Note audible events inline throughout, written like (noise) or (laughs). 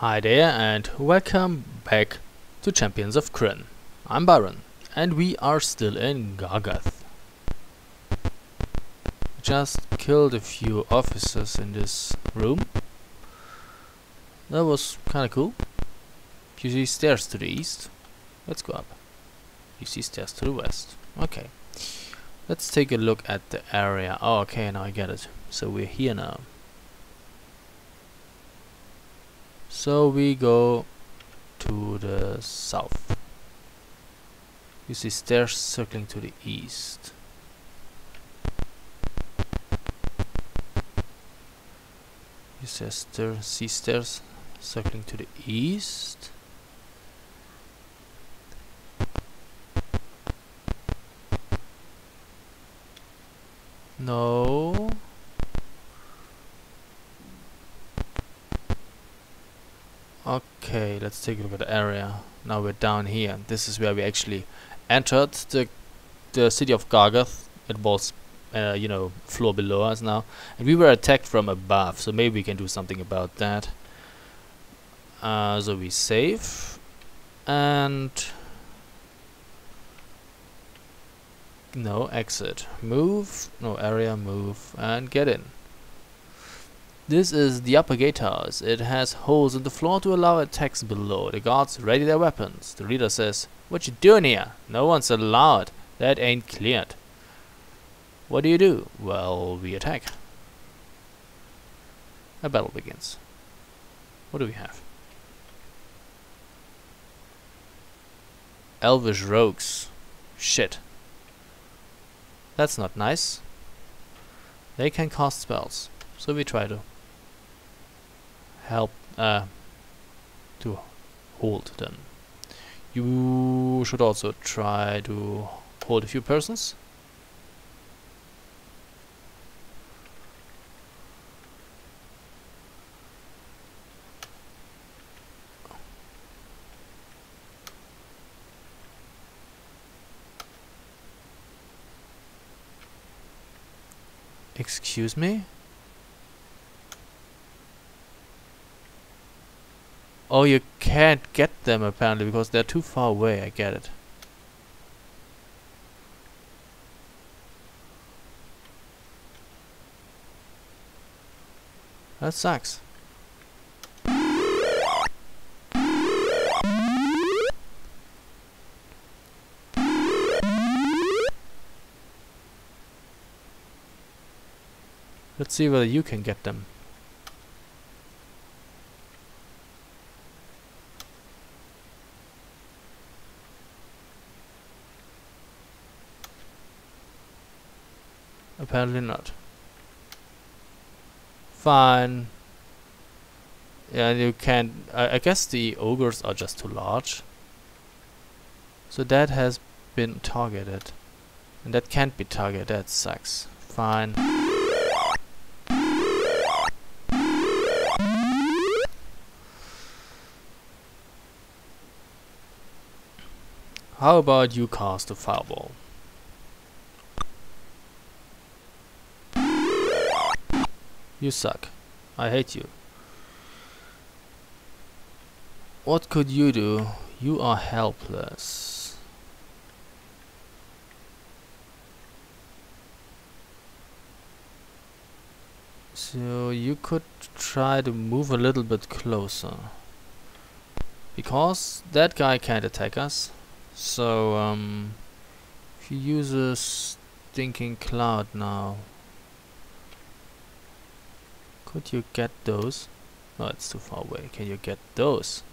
Hi there and welcome back to Champions of Krynn. I'm Byron and we are still in Gargath. Just killed a few officers in this room. That was kinda cool. You see stairs to the east. Let's go up. You see stairs to the west. Okay. Let's take a look at the area. Oh, okay, now I get it. So we're here now. So we go to the south. You see stairs circling to the east. You see, stair see stairs circling to the east. No. Okay, let's take a look at the area. Now we're down here. This is where we actually entered the the city of Gargath. It was, uh, you know, floor below us now, and we were attacked from above. So maybe we can do something about that. Uh, so we save, and no exit. Move, no area. Move and get in. This is the upper gatehouse. It has holes in the floor to allow attacks below. The guards ready their weapons. The leader says, What you doing here? No one's allowed. That ain't cleared. What do you do? Well, we attack. A battle begins. What do we have? Elvish rogues. Shit. That's not nice. They can cast spells. So we try to help uh, to hold them. You should also try to hold a few persons. Excuse me? Oh, you can't get them apparently because they're too far away. I get it. That sucks. Let's see whether you can get them. Apparently not. Fine. Yeah, you can't... I, I guess the ogres are just too large. So that has been targeted. And that can't be targeted, that sucks. Fine. How about you cast a fireball? You suck. I hate you. What could you do? You are helpless. So you could try to move a little bit closer. Because that guy can't attack us. So um if you use stinking cloud now could you get those? No, it's too far away. Can you get those?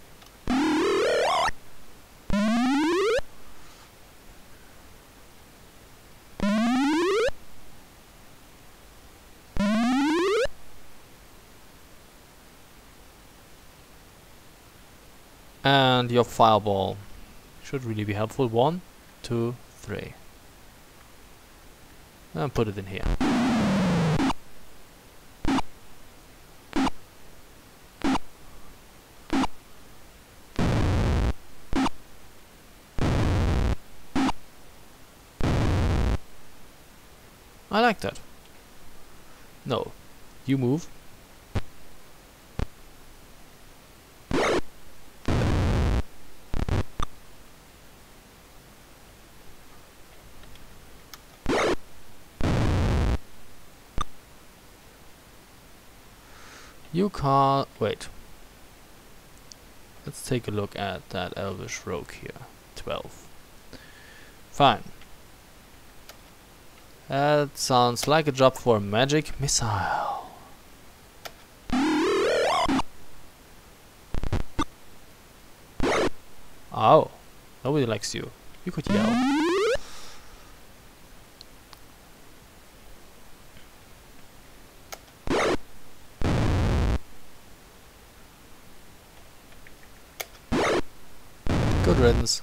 And your fireball should really be helpful. One, two, three. And put it in here. you move? You can't... wait. Let's take a look at that Elvish Rogue here. 12. Fine. That sounds like a job for a magic missile. Nobody likes you. You could yell. Good riddance.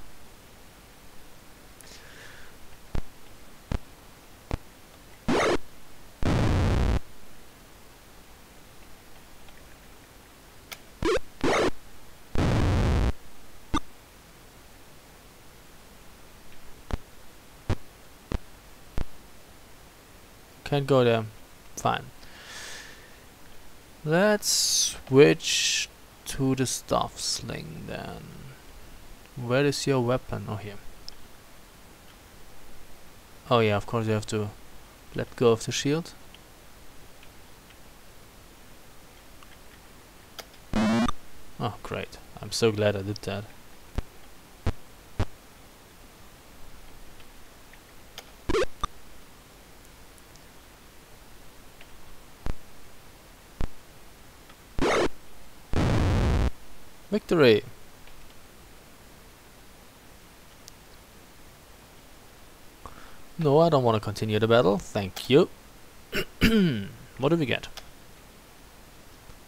Can't go there. Fine. Let's switch to the staff sling then. Where is your weapon? Oh, here. Oh yeah, of course you have to let go of the shield. Oh, great. I'm so glad I did that. Victory! No, I don't want to continue the battle. Thank you. (clears throat) what do we get?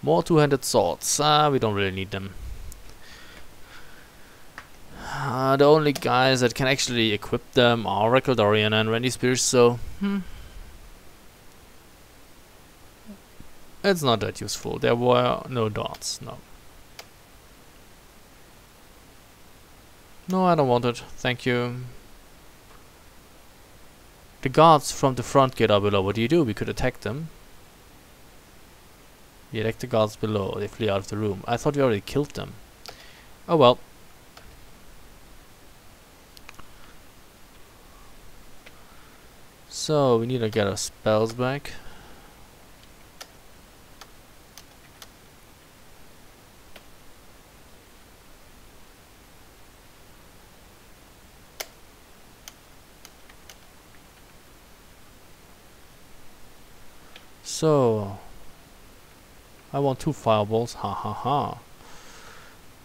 More two-handed swords. Ah, we don't really need them. Uh, the only guys that can actually equip them are Rekaldorian and Randy Spears, so... Hmm. It's not that useful. There were no dots, no. No, I don't want it. Thank you. The guards from the front gate are below. What do you do? We could attack them. We attack the guards below. They flee out of the room. I thought we already killed them. Oh well. So, we need to get our spells back. So, I want two fireballs, ha ha ha.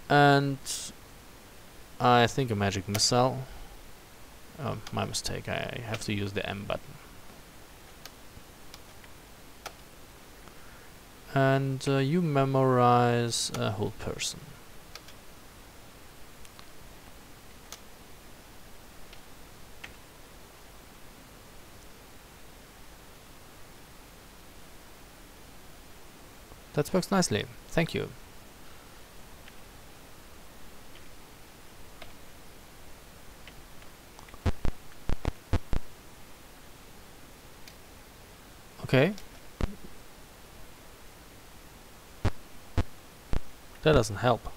And I think a magic missile. Oh, my mistake, I have to use the M button. And uh, you memorize a hold person. That works nicely. Thank you. Okay. That doesn't help.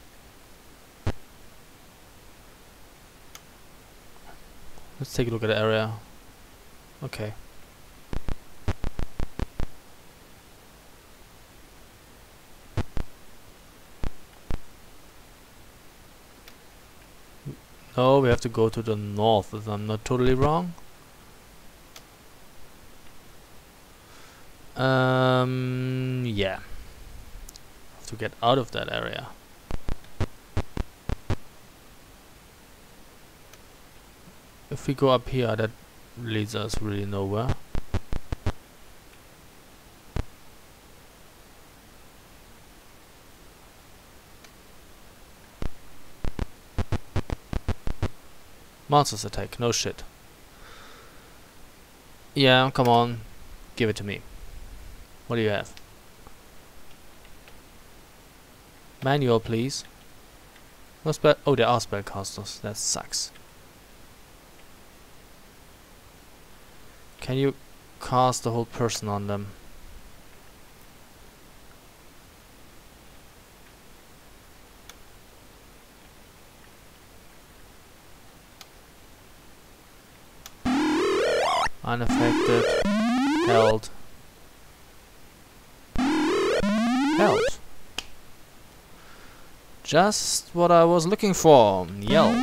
Let's take a look at the area. Okay. Oh, we have to go to the north if I'm not totally wrong. Um, yeah. Have to get out of that area. If we go up here, that leads us really nowhere. Monsters attack, no shit. Yeah, come on. Give it to me. What do you have? Manual, please. No spell. Oh, there are spellcasters. That sucks. Can you cast the hold person on them? Unaffected. Held. Health. Just what I was looking for. Yell.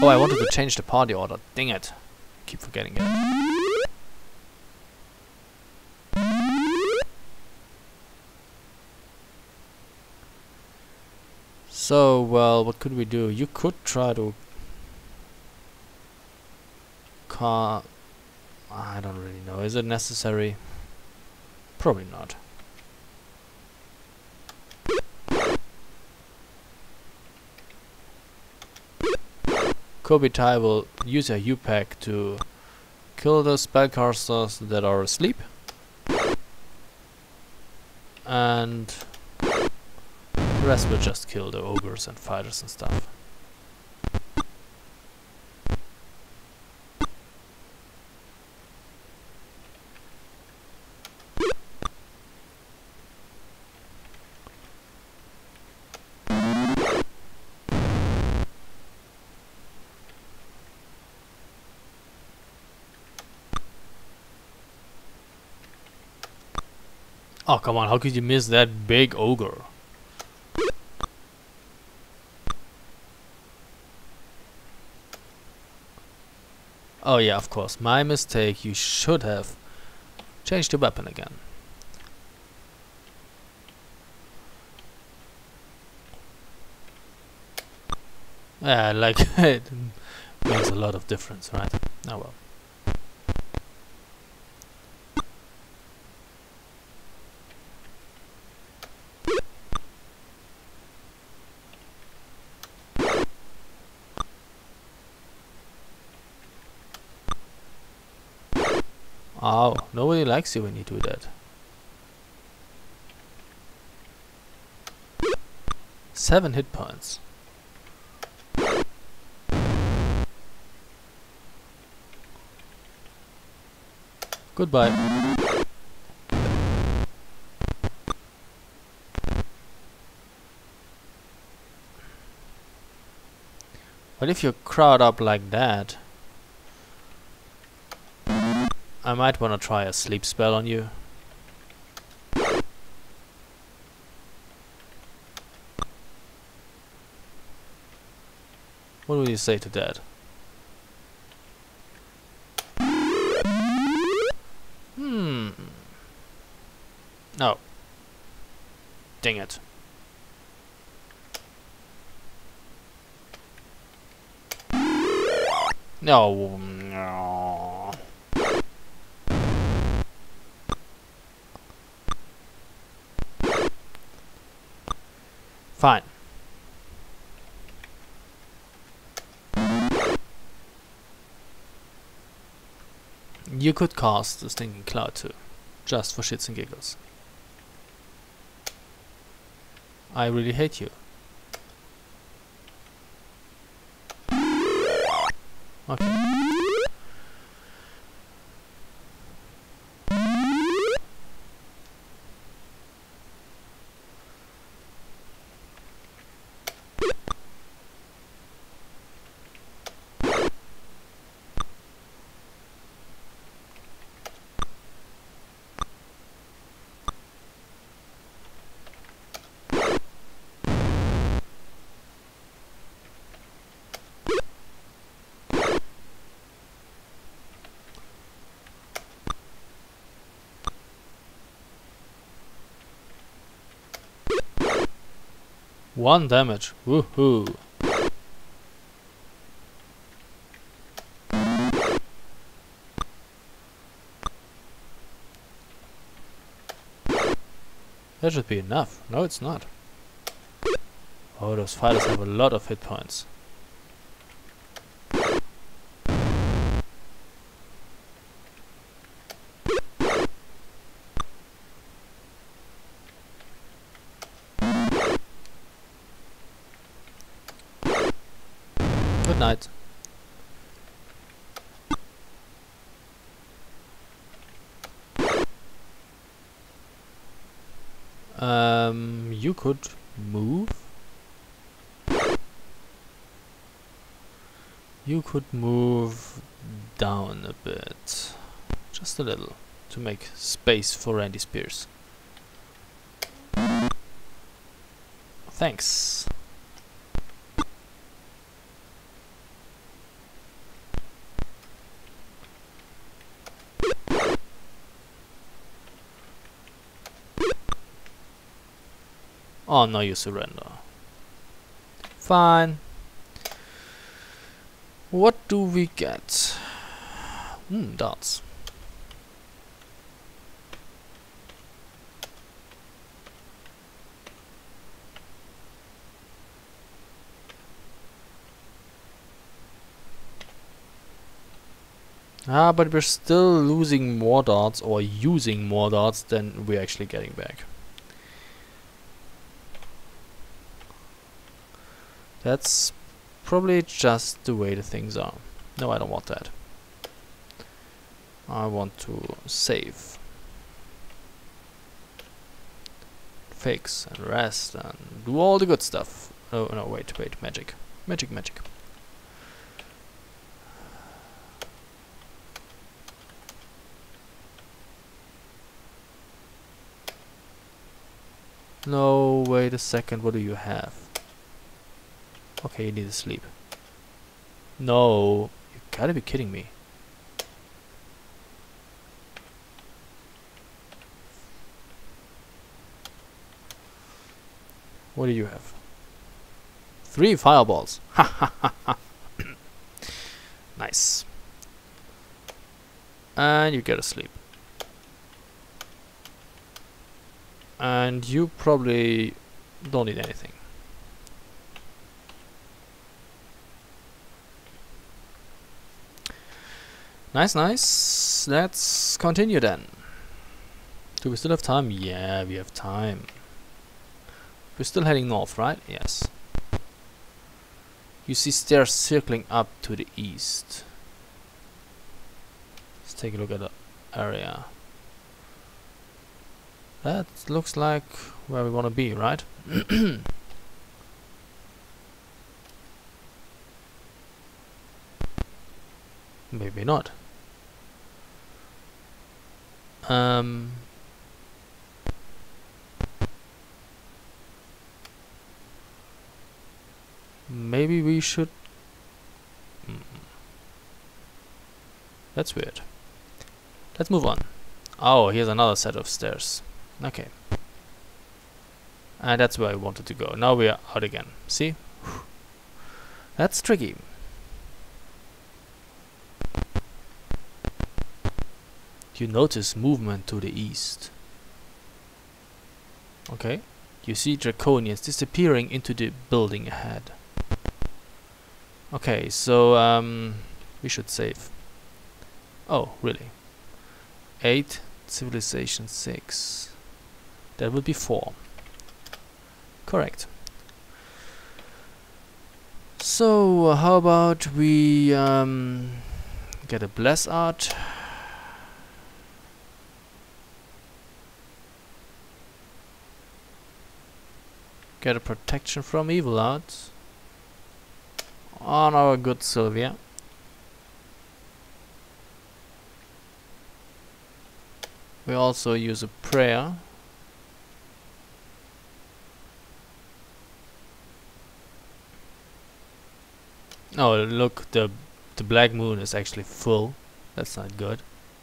Oh, I wanted to change the party order. Dang it. Keep forgetting it. So, well, what could we do? You could try to car I don't really know. Is it necessary? Probably not. Kobitai will use a U-Pack to kill the spellcasters that are asleep. And rest will just kill the ogres and fighters and stuff. Oh, come on, how could you miss that big ogre? Oh yeah, of course, my mistake, you should have changed the weapon again. Yeah, like, (laughs) it makes a lot of difference, right? Oh well. Oh, nobody likes you when you do that. Seven hit points. Goodbye. But if you crowd up like that, I might want to try a sleep spell on you. What would you say to that? Hmm. No. Dang it. No. Fine. You could cast the Stinking Cloud too, just for shits and giggles. I really hate you. Okay. One damage. Woohoo. That should be enough. No, it's not. Oh, those fighters have a lot of hit points. Night. Um, you could move. You could move down a bit. Just a little. To make space for Randy Spears. Thanks. Oh, no, you surrender. Fine. What do we get? Hmm, darts. Ah, but we're still losing more darts or using more darts than we're actually getting back. That's probably just the way the things are. No, I don't want that. I want to save. Fix and rest and do all the good stuff. Oh, no, wait, wait, magic. Magic, magic. No, wait a second, what do you have? Okay, you need to sleep. No, you gotta be kidding me. What do you have? Three fireballs. (laughs) (coughs) Nice. And you get to sleep. And you probably don't need anything. Nice, nice. Let's continue then. Do we still have time? Yeah, we have time. We're still heading north, right? Yes. You see stairs circling up to the east. Let's take a look at the area. That looks like where we want to be, right? (clears throat) Maybe not. Um, maybe we should. Mm. That's weird. Let's move on. Oh, here's another set of stairs. Okay. And that's where I wanted to go. Now we are out again. See? That's tricky. You notice movement to the east. Okay. You see draconians disappearing into the building ahead. Okay, so um, we should save. Oh, really? 8, civilization 6. That would be 4. Correct. So, how about we um, get a bless art? Get a protection from evil arts on our good Sylvia. We also use a prayer. Oh, look, the the black moon is actually full. That's not good.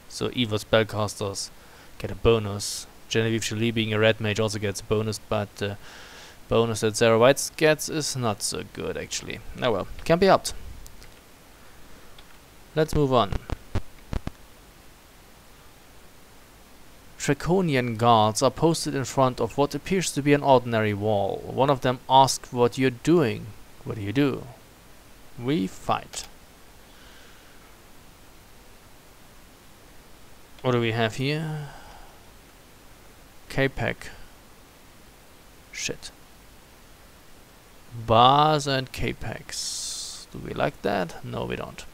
So evil spellcasters get a bonus. Genevieve Jolie being a red mage also gets a bonus, but uh, bonus that Sarah White gets is not so good actually. Oh well, can be helped. Let's move on. Draconian guards are posted in front of what appears to be an ordinary wall. One of them asks what you're doing. What do you do? We fight. What do we have here? Kapak. Shit. Baaz and Kapaks. Do we like that? No, we don't.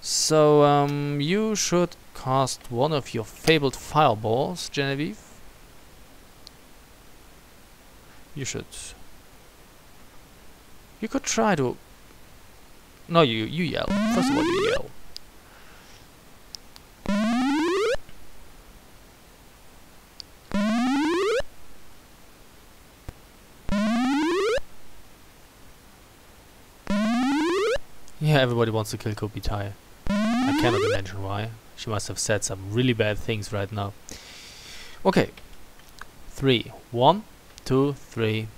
So, um, you should cast one of your fabled fireballs, Genevieve. You should. You could try to. No, you you yell. First of all, you yell. Yeah, everybody wants to kill Kopitai. I cannot imagine why. She must have said some really bad things right now. Okay. Three. One, two, three.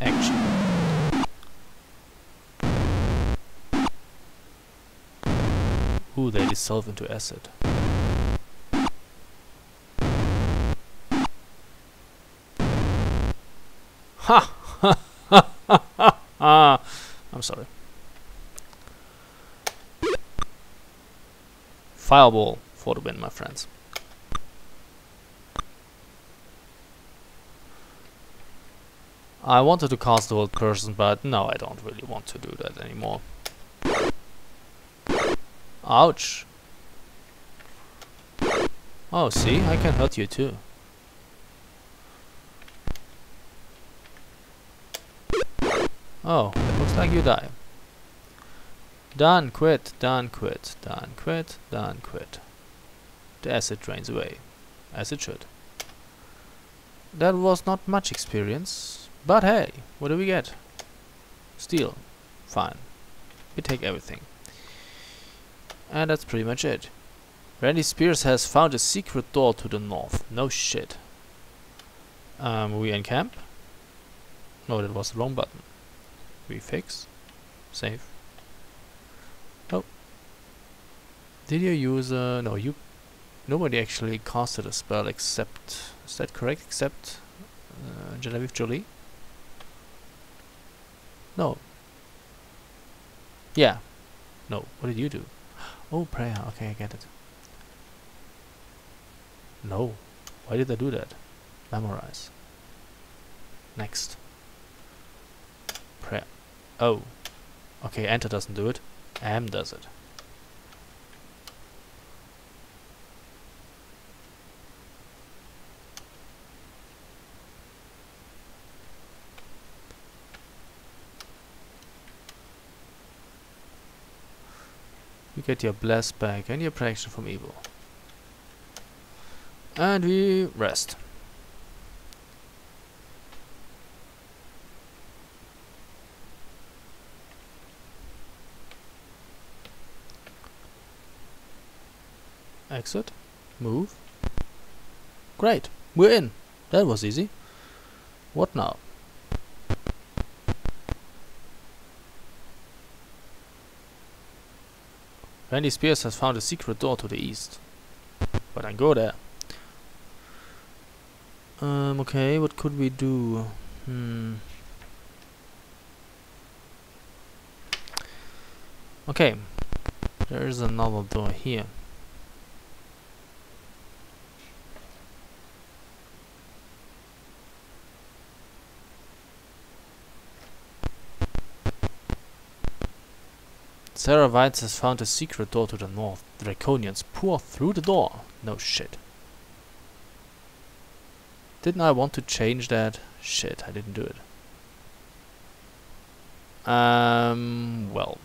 Action. Ooh, they dissolve into acid. Fireball for the win, my friends. I wanted to cast the hold person, but no, I don't really want to do that anymore. Ouch. Oh, see, I can hurt you too. Oh, it looks like you die. Done, quit, done, quit, done, quit, done, quit. The acid drains away, as it should. That was not much experience, but hey, what do we get? Steel. Fine. We take everything. And that's pretty much it. Randy Spears has found a secret door to the north. No shit. Um, we encamp? No, that was the wrong button. We fix. Save. Oh. Did you use a... No, you... Nobody actually casted a spell except... Is that correct? Except... Uh, Genevieve Jolie? No. Yeah. No. What did you do? Oh, prayer. Okay, I get it. No. Why did I do that? Memorize. Next. Prayer. Oh. Okay, enter doesn't do it. M does it. You get your bless back and your protection from evil. And we rest. Exit. Move. Great. We're in. That was easy. What now? Randy Spears has found a secret door to the east. But I go there. Um, okay, what could we do? Hmm. Okay. There is another door here. Weitz has found a secret door to the north. Draconians pour through the door. No shit. Didn't I want to change that? Shit, I didn't do it. Um, well.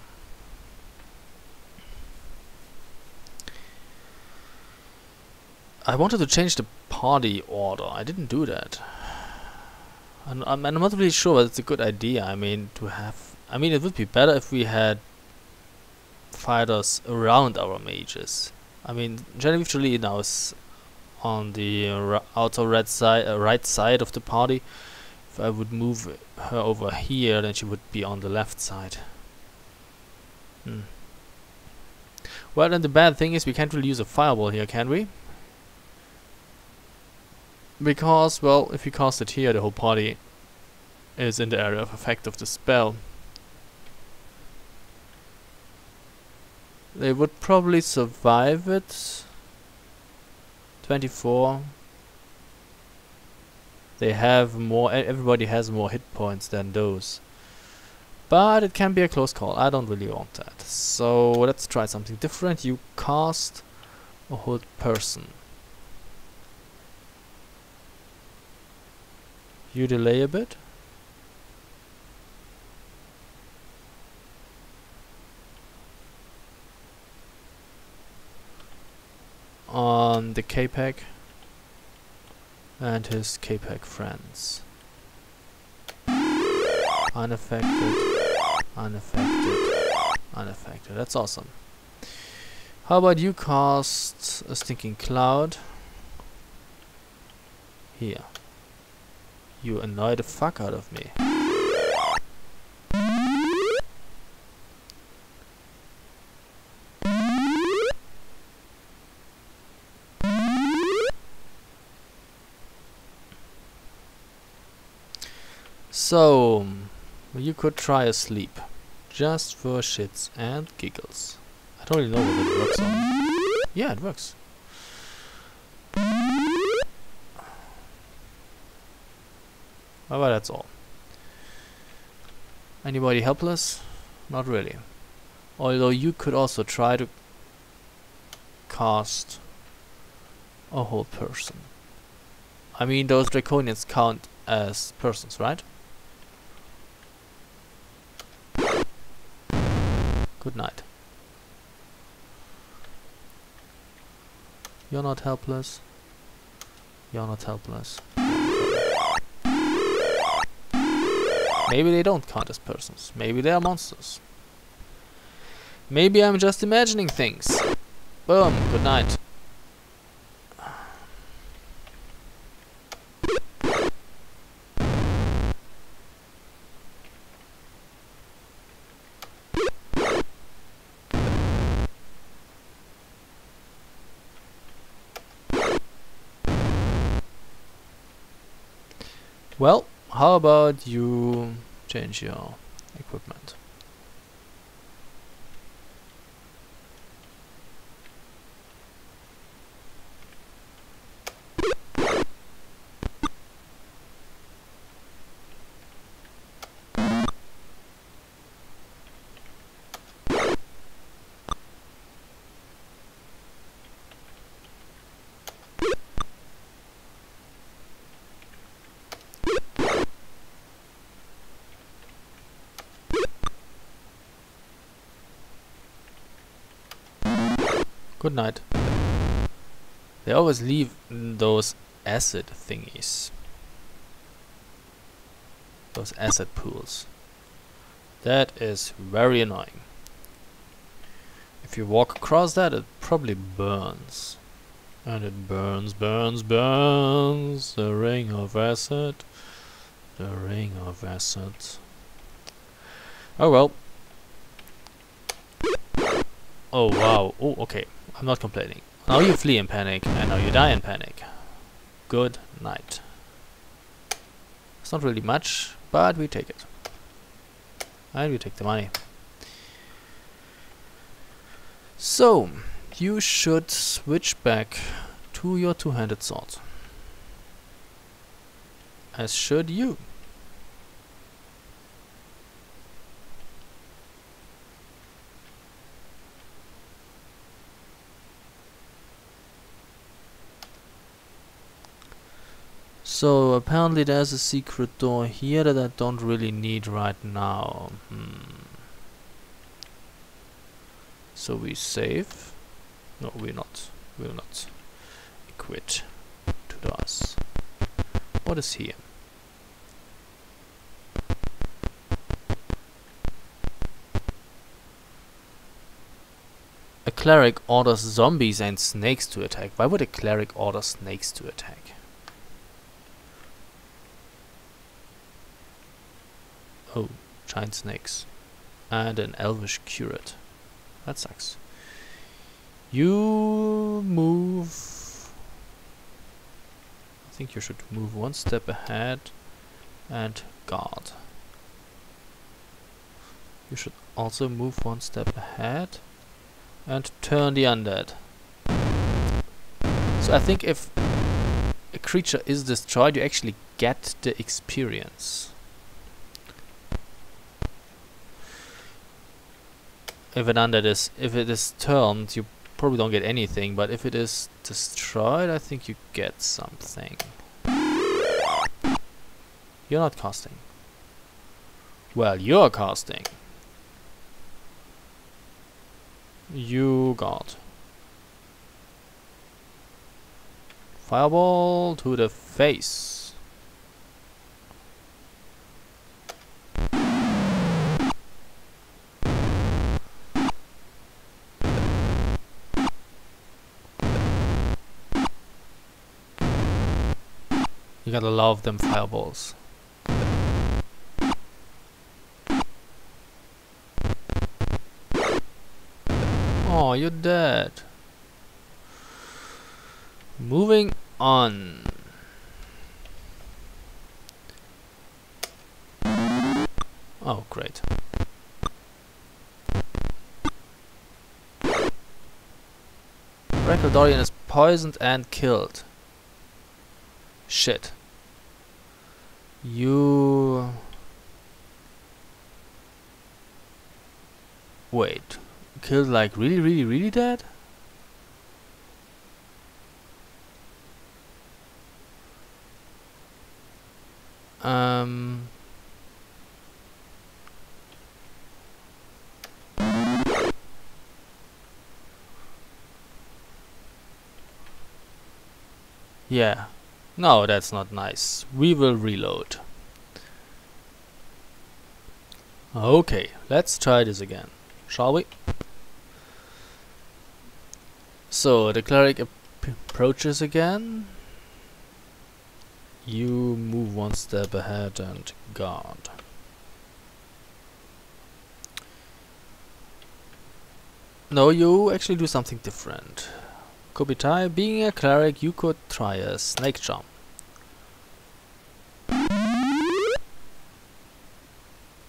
I wanted to change the party order. I didn't do that. I'm, I'm, I'm not really sure whether it's a good idea. I mean, to have... I mean, it would be better if we had fighters around our mages. I mean, Genevieve Jolie now is on the outer red side, uh, right side of the party. If I would move her over here, then she would be on the left side. Hmm. Well, then the bad thing is we can't really use a fireball here, can we? Because, well, if we cast it here, the whole party is in the area of effect of the spell. They would probably survive it. 24. They have more, everybody has more hit points than those. But it can be a close call. I don't really want that. So let's try something different. You cast a hold person. You delay a bit. On the Kapak and his Kapak friends. Unaffected, unaffected, unaffected. That's awesome. How about you cast a stinking cloud? Here. You annoy the fuck out of me. So, you could try a sleep. Just for shits and giggles. I don't really know what it works on. Yeah, it works. Well, that's all. Anybody helpless? Not really. Although you could also try to cast a hold person. I mean, those draconians count as persons, right? Good night. You're not helpless. You're not helpless. Maybe they don't count as persons. Maybe they are monsters. Maybe I'm just imagining things. Boom, good night. Well, how about you change your Good night. They always leave those acid thingies. Those acid pools. That is very annoying. If you walk across that, it probably burns. And it burns, burns, burns. The ring of acid. The ring of acid. Oh well. Oh wow. Oh, okay. I'm not complaining. Now you flee in panic, and now you die in panic. Good night. It's not really much, but we take it. And we take the money. So, you should switch back to your two-handed sword. As should you. So apparently there's a secret door here that I don't really need right now. Hmm. So we save. No, we're not. We'll not. Quit to DOS. What is here? A cleric orders zombies and snakes to attack. Why would a cleric order snakes to attack? Oh, giant snakes. And an elvish curate. That sucks. You move... I think you should move one step ahead and guard. You should also move one step ahead and turn the undead. So I think if a creature is destroyed, you actually get the experience. If an undead is if it is turned you probably don't get anything but if it is destroyed I think you get something. You're not casting. Well you're casting. You got Fireball to the face. You gotta love them fireballs. Oh, you're dead. Moving on. Oh, great. Dorian is poisoned and killed. Shit. You... Wait. Killed like really, really, really dead? Um... Yeah. No, that's not nice. We will reload. Okay, let's try this again. Shall we? So, the cleric approaches again. You move one step ahead and guard. No, you actually do something different. Kopitai, being a cleric, you could try a snake charm.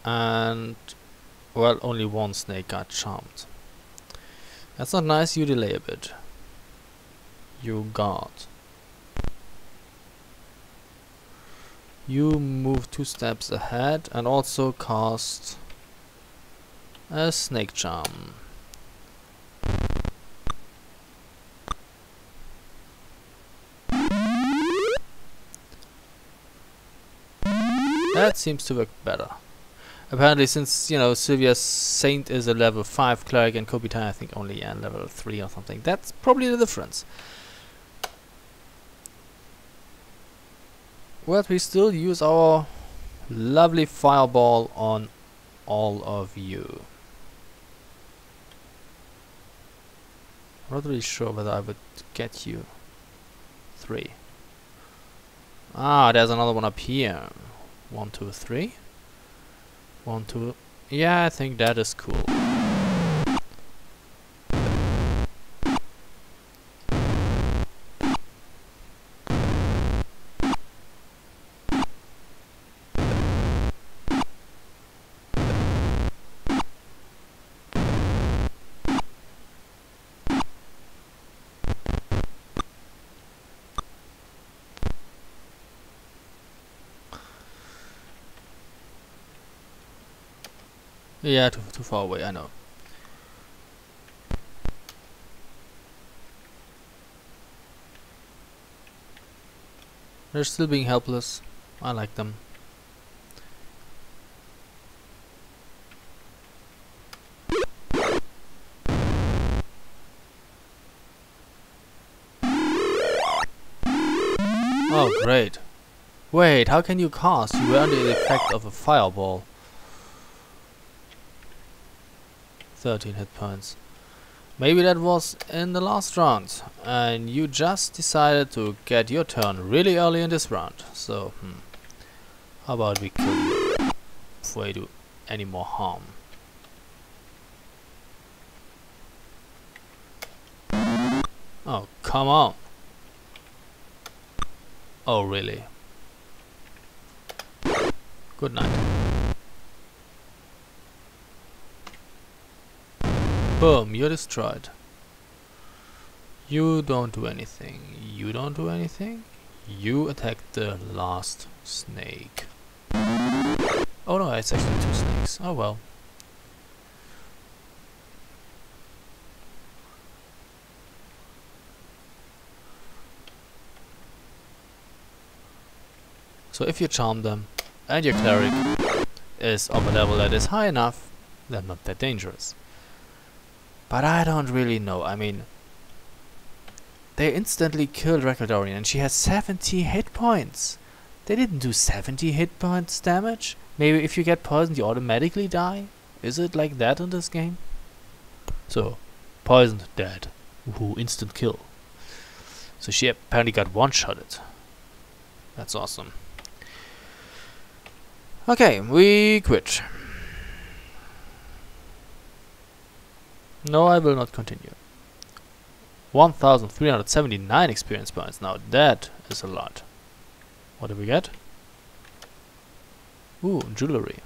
And, well, only one snake got charmed. That's not nice, you delay a bit. You guard. You move two steps ahead and also cast a snake charm. That seems to work better. Apparently since, you know, Sylvia's Saint is a level 5 cleric and Kopitai I think only a level 3 or something. That's probably the difference. Well, we still use our lovely fireball on all of you. I'm not really sure whether I would get you. Three. Ah, there's another one up here. One, two, three. One, two. Yeah, I think that is cool. Yeah, too, too far away, I know. They're still being helpless. I like them. Oh, great. Wait, how can you cast? You were under the effect of a fireball. 13 hit points. Maybe that was in the last round and you just decided to get your turn really early in this round. So, hmm. How about we kill you before you do any more harm. Oh, come on. Oh, really? Good night. Boom, you're destroyed. You don't do anything. You don't do anything. You attack the last snake. Oh no, it's actually two snakes. Oh well. So if you charm them, and your cleric is of a level that is high enough, they're not that dangerous. But I don't really know. I mean, they instantly killed Rekaldorian and she has 70 hit points. They didn't do 70 hit points damage. Maybe if you get poisoned you automatically die? Is it like that in this game? So, poisoned, dead. Ooh, instant kill. So she apparently got one-shotted. That's awesome. Okay, we quit. No, I will not continue. 1379 experience points. Now that is a lot. What do we get? Ooh, jewelry.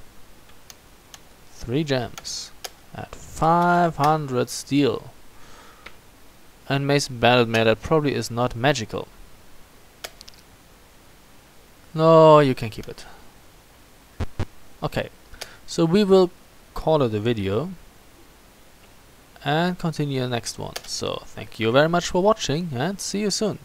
Three gems. At 500 steel. And Mace Battle Mail that probably is not magical. No, you can keep it. Okay, so we will call it a video and continue the next one. So thank you very much for watching and see you soon.